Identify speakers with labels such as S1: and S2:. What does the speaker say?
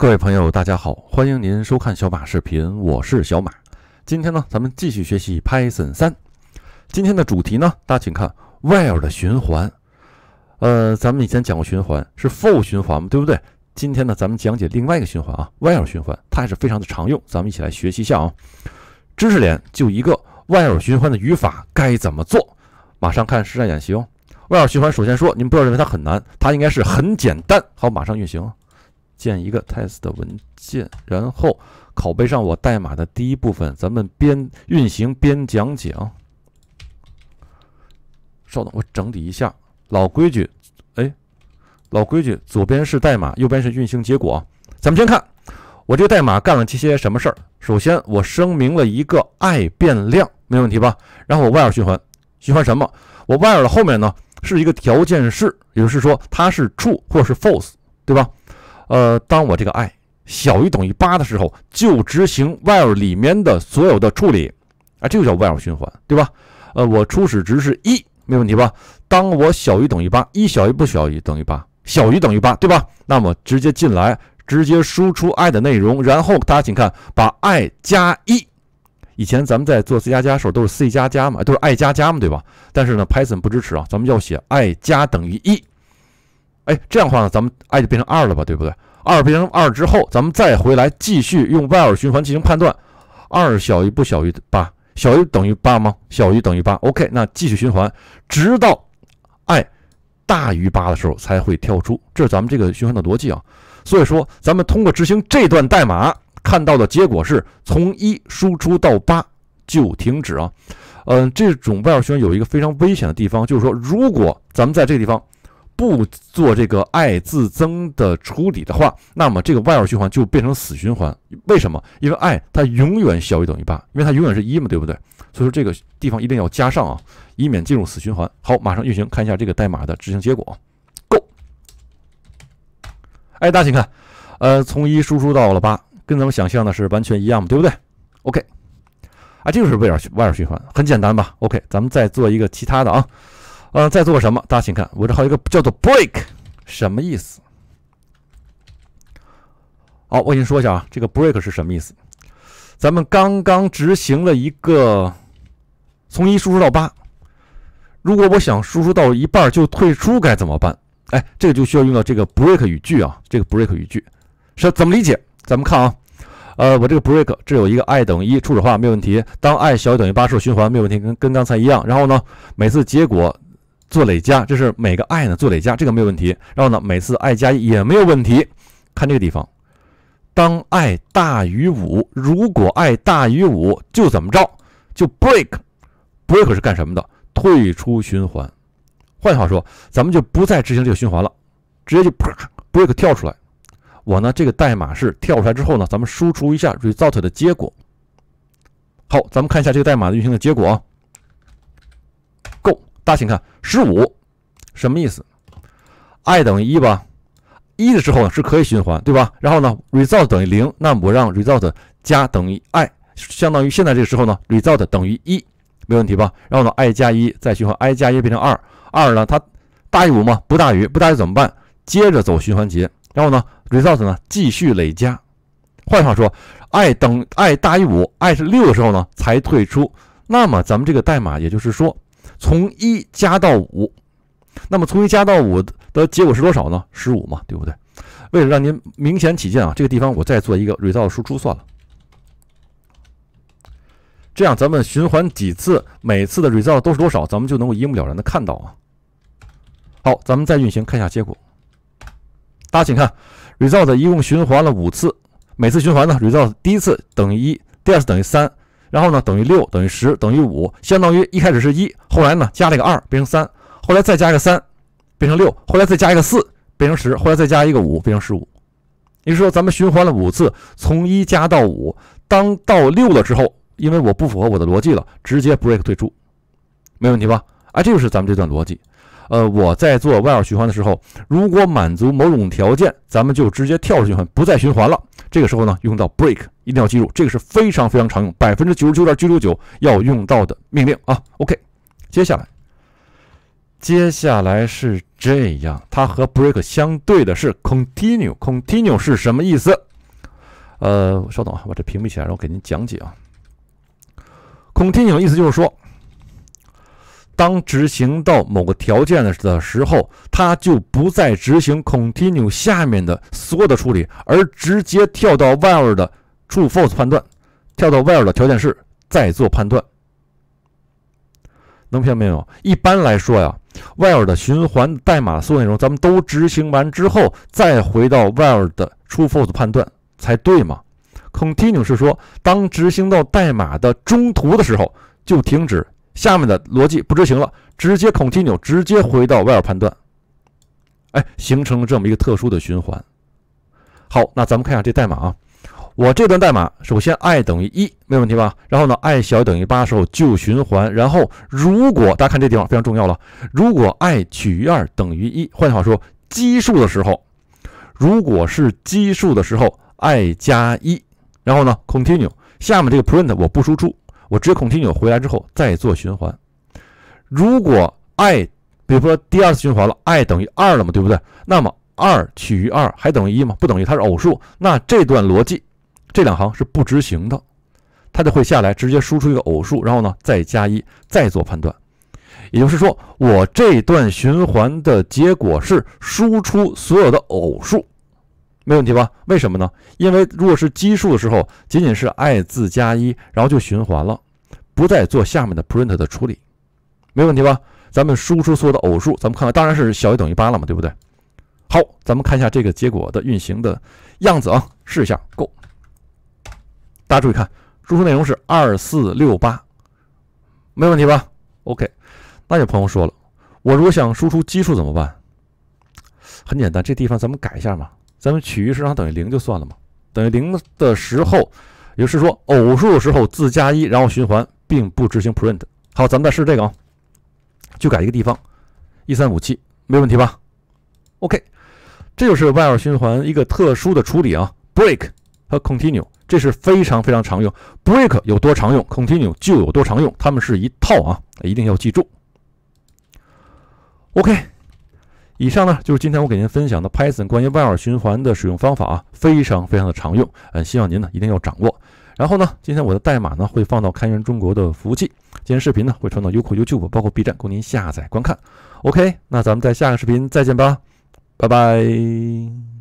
S1: 各位朋友，大家好，欢迎您收看小马视频，我是小马。今天呢，咱们继续学习 Python 三。今天的主题呢，大家请看 while 的循环。呃，咱们以前讲过循环是 for 循环嘛，对不对？今天呢，咱们讲解另外一个循环啊，while 循环，它还是非常的常用，咱们一起来学习一下啊。知识点就一个 while 循环的语法该怎么做？马上看实战演习哦。while 循环首先说，您不要认为它很难，它应该是很简单。好，马上运行。建一个 test 文件，然后拷贝上我代码的第一部分，咱们边运行边讲解啊。稍等，我整理一下，老规矩，哎，老规矩，左边是代码，右边是运行结果。咱们先看我这个代码干了这些什么事儿。首先，我声明了一个 i 变量，没问题吧？然后我 while 循环，循环什么？我 while 的后面呢是一个条件式，也就是说它是 true 或是 false，对吧？呃，当我这个 i 小于等于八的时候，就执行 while 里面的所有的处理，啊，这就叫 while 循环，对吧？呃，我初始值是一，没问题吧？当我小于等于八，一小于不小于等于八，小于等于八，对吧？那么直接进来，直接输出 i 的内容，然后大家请看，把 i 加一。以前咱们在做 C 加加时候都是 C 加加嘛，都是 i 加加嘛，对吧？但是呢，Python 不支持啊，咱们要写 i 加等于一。哎，这样的话呢，咱们 i 就变成二了吧，对不对？二变成二之后，咱们再回来继续用 while 循环进行判断。二小于不小于八，小于等于八吗？小于等于八。OK，那继续循环，直到 i 大于八的时候才会跳出。这是咱们这个循环的逻辑啊。所以说，咱们通过执行这段代码看到的结果是从一输出到八就停止啊。嗯，这种 while 循环有一个非常危险的地方，就是说，如果咱们在这个地方。不做这个 i 自增的处理的话，那么这个 while 循环就变成死循环。为什么？因为 i 它永远小于等于八，因为它永远是一嘛，对不对？所以说这个地方一定要加上啊，以免进入死循环。好，马上运行，看一下这个代码的执行结果。Go！哎，大家请看，呃，从一输出到了八，跟咱们想象的是完全一样嘛，对不对？OK，啊，这就是 while while 循环，很简单吧？OK，咱们再做一个其他的啊。呃，在做什么？大家请看，我这还有一个叫做 break，什么意思？好，我先说一下啊，这个 break 是什么意思？咱们刚刚执行了一个从一输出到八，如果我想输出到一半就退出该怎么办？哎，这个就需要用到这个 break 语句啊，这个 break 语句是怎么理解？咱们看啊，呃，我这个 break 这有一个 i 等于一初始化没有问题，当 i 小于等于八时候循环没有问题，跟跟刚才一样。然后呢，每次结果。做累加，这是每个 i 呢做累加，这个没有问题。然后呢，每次 i 加一也没有问题。看这个地方，当 i 大于五，如果 i 大于五，就怎么着？就 break。break 是干什么的？退出循环。换句话说，咱们就不再执行这个循环了，直接就 break 跳出来。我呢，这个代码是跳出来之后呢，咱们输出一下 result 的结果。好，咱们看一下这个代码的运行的结果啊。大家请看，十五什么意思？i 等于一吧，一的时候呢是可以循环，对吧？然后呢，result 等于零，那我让 result 加等于 i，相当于现在这个时候呢，result 等于一，没问题吧？然后呢，i 加一再循环，i 加一变成二，二呢它大于五吗？不大于，不大于怎么办？接着走循环节，然后呢，result 呢继续累加。换句话说，i 等 i 大于五，i 是六的时候呢才退出。那么咱们这个代码也就是说。从一加到五，那么从一加到五的结果是多少呢？十五嘛，对不对？为了让您明显起见啊，这个地方我再做一个 result 输出算了。这样咱们循环几次，每次的 result 都是多少，咱们就能够一目了然的看到啊。好，咱们再运行看一下结果。大家请看，result 一共循环了五次，每次循环呢，result 第一次等于一，第二次等于三。然后呢，等于六，等于十，等于五，相当于一开始是一，后来呢加了一个二，变成三，后来再加一个三，变成六，后来再加一个四，变成十，后来再加一个五，变成十五。也就是说，咱们循环了五次，从一加到五，当到六了之后，因为我不符合我的逻辑了，直接 break 退出，没问题吧？啊，这就是咱们这段逻辑。呃，我在做 while 循环的时候，如果满足某种条件，咱们就直接跳出循环，不再循环了。这个时候呢，用到 break，一定要记住，这个是非常非常常用，百分之九十九点九九九要用到的命令啊。OK，接下来，接下来是这样，它和 break 相对的是 continue，continue 是什么意思？呃，稍等啊，把这屏蔽起来，然后给您讲解啊。Continue 意思就是说，当执行到某个条件的的时候，它就不再执行 Continue 下面的所有的处理，而直接跳到 while 的 True False 判断，跳到 while 的条件式再做判断。能听明白没有？一般来说呀，while 的循环代码所有内容，咱们都执行完之后，再回到 while 的 True False 判断才对嘛。Continue 是说，当执行到代码的中途的时候，就停止下面的逻辑不执行了，直接 Continue，直接回到 while 判断，哎，形成了这么一个特殊的循环。好，那咱们看一下这代码啊。我这段代码，首先 i 等于一，没问题吧？然后呢，i 小于等于八的时候就循环。然后如果大家看这地方非常重要了，如果 i 取于二等于一，换句话说，奇数的时候，如果是奇数的时候，i 加一，然后呢，continue，下面这个 print 我不输出，我直接控制我回来之后再做循环。如果 i，比如说第二次循环了，i 等于二了嘛，对不对？那么二取于二还等于一吗？不等于，它是偶数。那这段逻辑。这两行是不执行的，它就会下来直接输出一个偶数，然后呢再加一，再做判断。也就是说，我这段循环的结果是输出所有的偶数，没问题吧？为什么呢？因为如果是奇数的时候，仅仅是 i 字加一，然后就循环了，不再做下面的 print 的处理，没问题吧？咱们输出所有的偶数，咱们看看，当然是小于等于八了嘛，对不对？好，咱们看一下这个结果的运行的样子啊，试一下，Go。大家注意看，输出内容是二四六八，没问题吧？OK，那有朋友说了，我如果想输出奇数怎么办？很简单，这地方咱们改一下嘛，咱们取余是让它等于零就算了嘛。等于零的时候，也就是说偶数的时候自加一，然后循环，并不执行 print。好，咱们再试这个啊，就改一个地方，一三五七，没问题吧？OK，这就是 while 循环一个特殊的处理啊，break 和 continue。这是非常非常常用，break 有多常用，continue 就有多常用，它们是一套啊，一定要记住。OK，以上呢就是今天我给您分享的 Python 关于 while 循环的使用方法啊，非常非常的常用，嗯，希望您呢一定要掌握。然后呢，今天我的代码呢会放到开源中国的服务器，今天视频呢会传到优酷、YouTube，包括 B 站，供您下载观看。OK，那咱们在下个视频再见吧，拜拜。